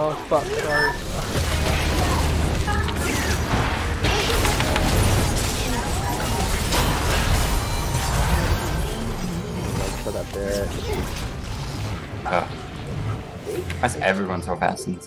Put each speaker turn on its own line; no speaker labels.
Oh fuck, sorry.
Put up there. Ah.
Oh. is everyone so fast? in-